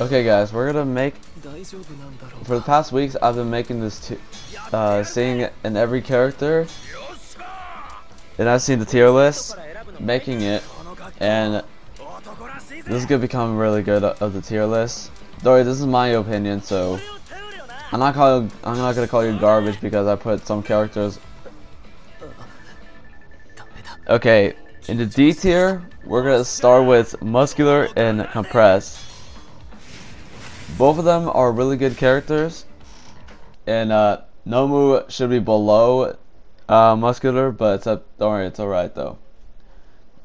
Okay guys, we're gonna make, for the past weeks I've been making this, uh, seeing in every character, and I've seen the tier list, making it, and this is gonna become really good of the tier list. Dory, this is my opinion, so I'm not calling, I'm not gonna call you garbage because I put some characters. Okay, in the D tier, we're gonna start with muscular and compressed. Both of them are really good characters, and uh, Nomu should be below uh, muscular, but it's up, don't worry, it's alright though,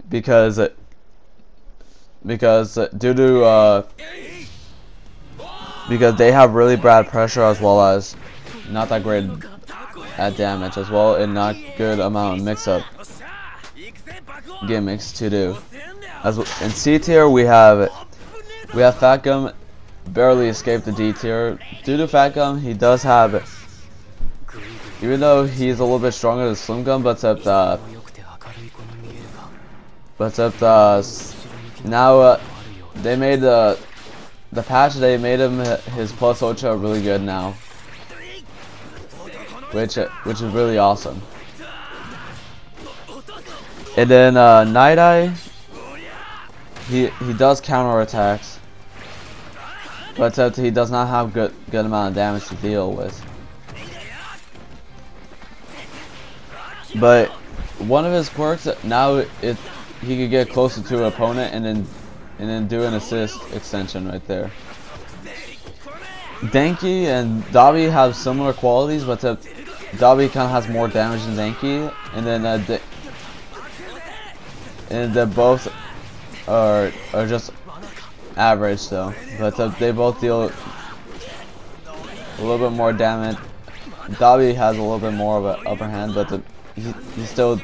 because because due to uh, because they have really bad pressure as well as not that great at damage as well and not good amount of mix-up gimmicks to do. As in C tier we have we have Fat Gum barely escaped the D tier. Due to Fat Gum, he does have even though he's a little bit stronger than Slim Gum, but except uh, but except uh, now uh, they made the the patch they made him his plus ultra really good now, which which is really awesome. And then uh, Night Eye, he he does counter attacks, but uh, he does not have good good amount of damage to deal with. But one of his quirks now it he could get closer to an opponent and then and then do an assist extension right there. Denki and Dabi have similar qualities, but Dabi kind of has more damage than Denki, and then uh, and they both are are just average though. But uh, they both deal a little bit more damage. Dabi has a little bit more of an upper hand, but the, he, he still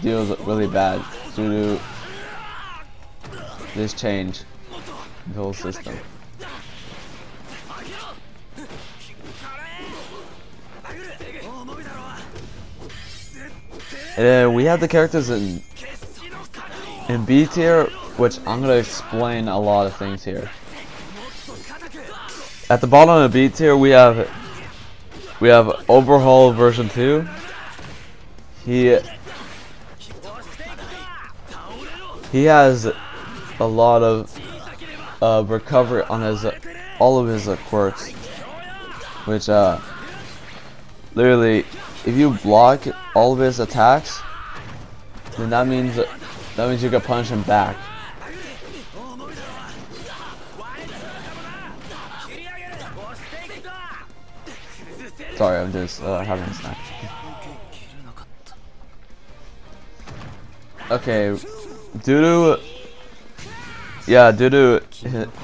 deals really bad due to this change the whole system. And we have the characters in in B tier, which I'm gonna explain a lot of things here. At the bottom of the beats here, we have we have Overhaul version two. He he has a lot of uh, recovery on his uh, all of his uh, quirks, which uh literally if you block all of his attacks, then that means that means you can punch him back. Sorry, I'm just uh, having a snack. Okay, due yeah, to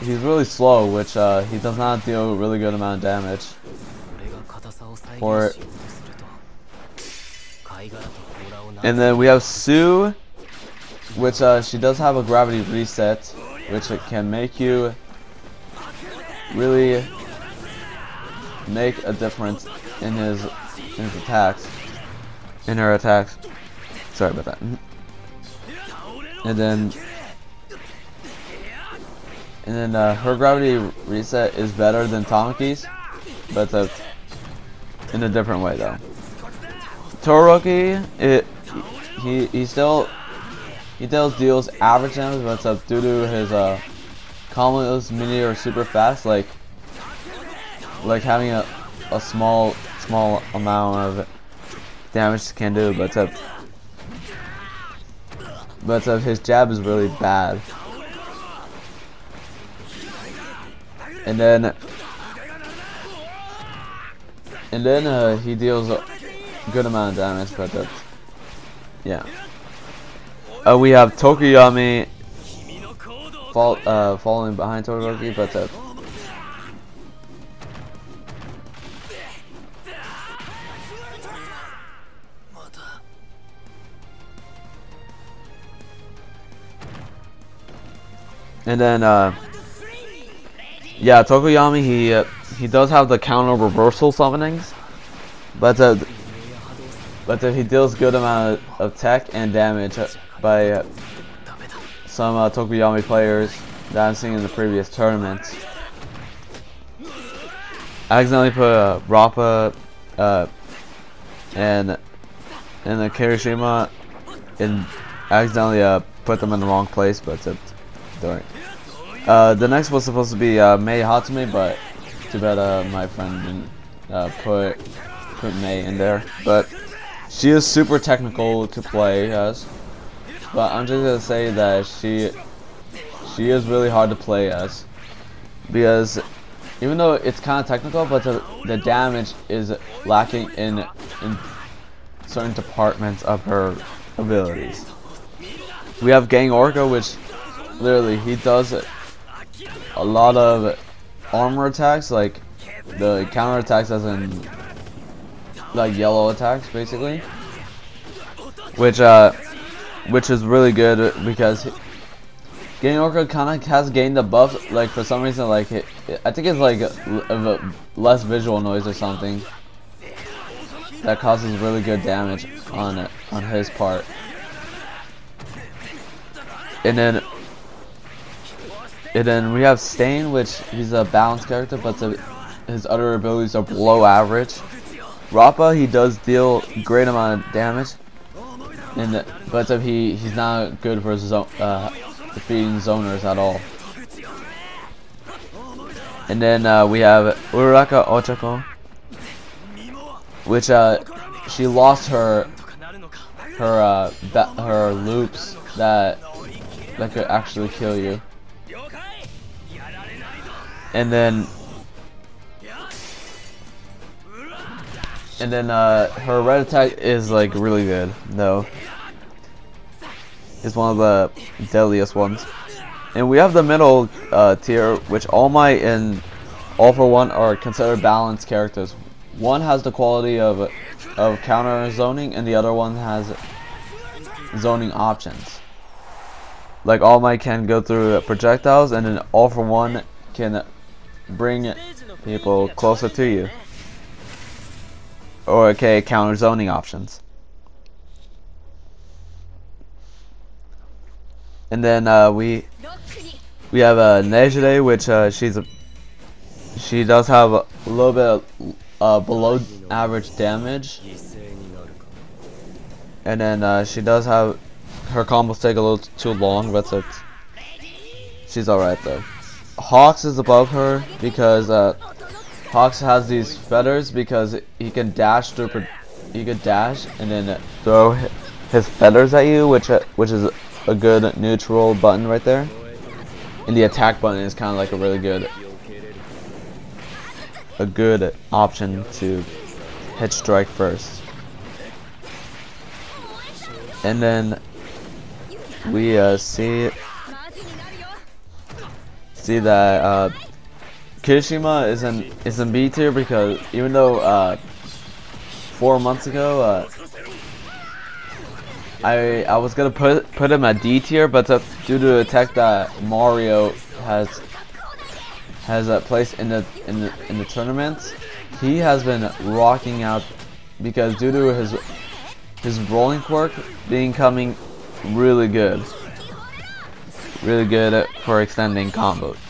he's really slow, which uh, he does not deal a really good amount of damage. For and then we have Sue, which uh, she does have a gravity reset, which it can make you really make a difference in his in his attacks, in her attacks. Sorry about that. And then and then uh, her gravity reset is better than Tamaki's, but uh, in a different way though. Todoroki, it he he still he does deals average damage, but it's up due to his uh, combos mini or super fast, like like having a a small small amount of damage can do, but up but uh, his jab is really bad. And then and then uh, he deals a good amount of damage, but that's yeah. Uh, we have Tokoyami fall, uh, falling behind Todoroki, but uh, and then uh, yeah, Tokoyami he uh, he does have the counter reversal summonings, but uh, but if he deals good amount of tech and damage by uh, some uh, Tokoyami players that I've seen in the previous tournaments. accidentally put uh, Rappa uh, and and the Kirishima and accidentally uh, put them in the wrong place, but it's Uh, the next was supposed to be uh, Mei Hatsume, but too bad uh, my friend didn't uh, put put Mei in there. But she is super technical to play as. But I'm just gonna say that she she is really hard to play as because even though it's kind of technical, but the, the damage is lacking in in certain departments of her abilities. We have Gang Orca, which literally he does a lot of armor attacks, like the counter attacks as in like yellow attacks, basically. Which uh, which is really good because Gang Orca kind of has gained a buff, like for some reason, like it, I think it's like a, a less visual noise or something that causes really good damage on on his part. And then and then we have Stain, which he's a balanced character, but his other abilities are below average. Rappa, he does deal great amount of damage, and but he he's not good for zone, uh, defeating zoners at all. And then uh, we have Uraka Ochako, which uh, she lost her her uh, her loops that that could actually kill you. And then and then uh, her red attack is like really good though. It's one of the deadliest ones. And we have the middle uh, tier, which All Might and All for One are considered balanced characters. One has the quality of of counter zoning, and the other one has zoning options. Like All Might can go through projectiles, and then All for One can bring people closer to you. Or okay, counter zoning options. And then uh, we we have uh, Nejire, which uh, she's a she does have a little bit of, uh, below average damage. And then uh, she does have her combos take a little too long, but it's, she's alright though. Hawks is above her because uh, Hawks has these feathers because he can dash through. He could dash and then throw his feathers at you, which uh, which is a good neutral button right there. And the attack button is kind of like a really good a good option to hit strike first. And then we uh, see see that uh, Kirishima is in is in B tier because even though uh, four months ago uh, I I was gonna put put him at D tier, but uh, due to a tech that Mario has has a place in the in the in the tournaments, he has been rocking out because due to his his rolling quirk being coming really good really good for extending combos.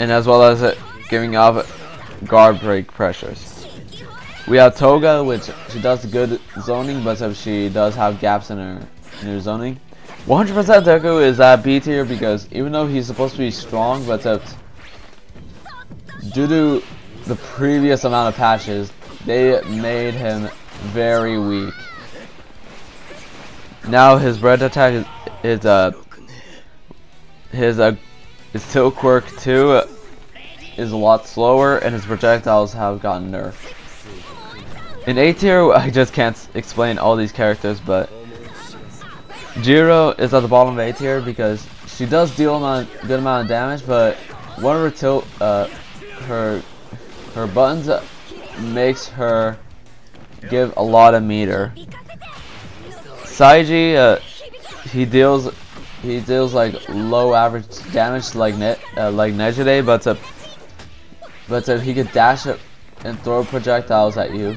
And as well as giving off guard break pressures. We have Toga, which she does good zoning, but she does have gaps in her, in her zoning. 100% Deku is at B tier because even though he's supposed to be strong, but due to the previous amount of patches, they made him very weak. Now his red attack is his uh his uh his tilt quirk too is a lot slower and his projectiles have gotten nerfed. In A tier I just can't explain all these characters but Jiro is at the bottom of A tier because she does deal a good amount of damage but one of her tilt uh her her buttons uh, makes her give a lot of meter. Saiji uh he deals he deals like low average damage like net uh, like Nejire, but uh, but uh, he could dash it and throw projectiles at you,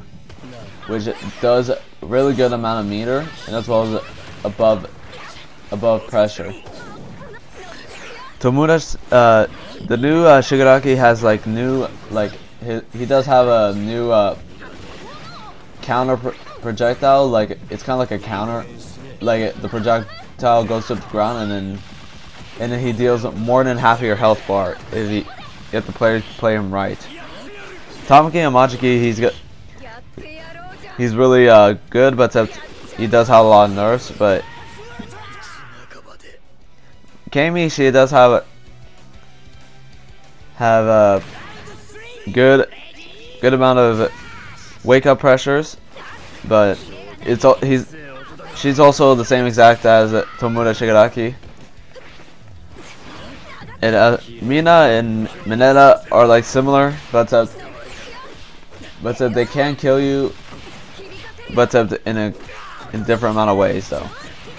which does a really good amount of meter and as well as above above pressure. Tomura, uh, the new uh, Shigaraki has like new, like he, he does have a new uh, counter pro projectile. Like it's kind of like a counter, like the the projectile goes to the ground and then and then he deals more than half of your health bar if he if the player play him right. Tamaki Amajiki, he's got he's really uh, good, but he does have a lot of nerfs. But Camie, she does have a, have a good good amount of wake up pressures, but it's all he's she's also the same exact as Tomura Shigaraki. And uh, Mina and Mineta are like similar, but uh, but uh, they can kill you, but uh, in a in different amount of ways though.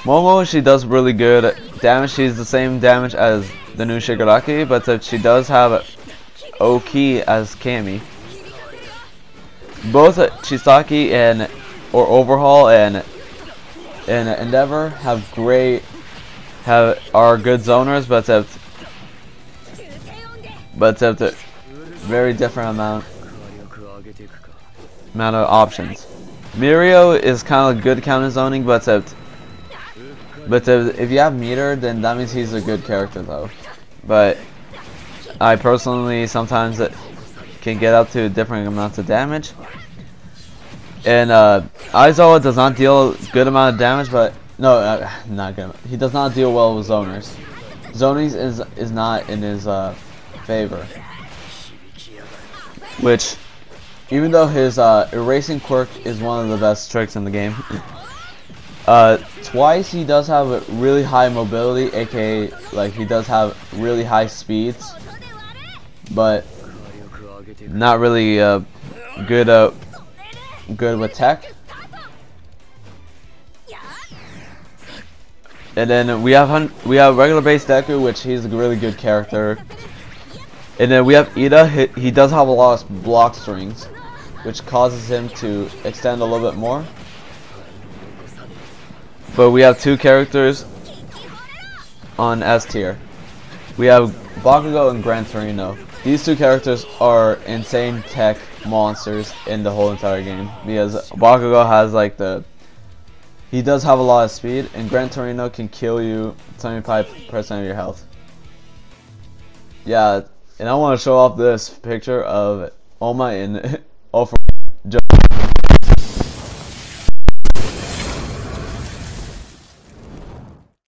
Momo, she does really good damage. She's the same damage as the new Shigaraki, but uh, she does have Oki as Camie. Both uh, Chisaki and or Overhaul and and Endeavor have great have are good zoners, but have but have a very different amount amount of options. Mirio is kind of good counter zoning, but uh, but uh, if you have meter, then that means he's a good character though. But I personally sometimes can get up to different amounts of damage. And uh, Aizawa does not deal good amount of damage, but no, uh, not good. He does not deal well with zoners. Zonings is is not in his uh, favor. Which even though his uh, erasing quirk is one of the best tricks in the game, uh, twice he does have a really high mobility, aka like he does have really high speeds, but not really uh, good uh, good with tech. And then we have we have regular base Deku, which he's a really good character. And then we have Iida. He, he does have a lot of block strings which causes him to extend a little bit more. But we have two characters on S tier. We have Bakugo and Gran Torino. These two characters are insane tech monsters in the whole entire game because Bakugo has like the he does have a lot of speed and Gran Torino can kill you 75% of your health. Yeah, and I want to show off this picture of Oma in Oh, for